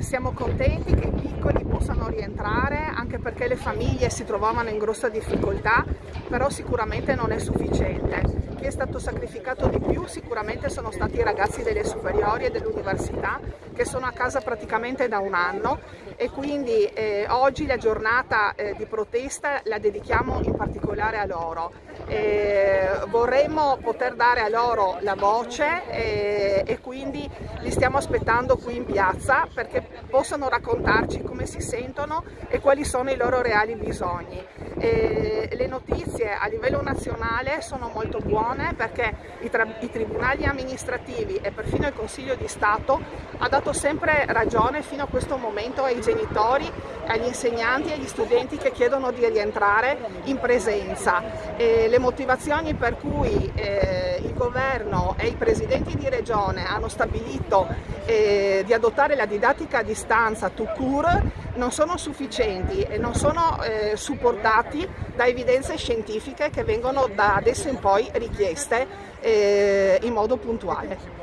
siamo contenti che i piccoli possano rientrare anche perché le famiglie si trovavano in grossa difficoltà, però sicuramente non è sufficiente. Stato sacrificato di più sicuramente sono stati i ragazzi delle superiori e dell'università che sono a casa praticamente da un anno e quindi eh, oggi la giornata eh, di protesta la dedichiamo in particolare a loro. Eh, vorremmo poter dare a loro la voce eh, e quindi li stiamo aspettando qui in piazza perché possano raccontarci come si sentono e quali sono i loro reali bisogni. E le notizie a livello nazionale sono molto buone perché i, i, tribunali amministrativi e perfino il Consiglio di Stato ha dato sempre ragione fino a questo momento ai genitori, agli insegnanti e agli studenti che chiedono di rientrare in presenza. E le motivazioni per cui eh, il governo e i presidenti di regione hanno stabilito eh, di adottare la didattica a distanza to cure non sono sufficienti e non sono eh, supportati da evidenze scientifiche che vengono da adesso in poi richieste eh, in modo puntuale.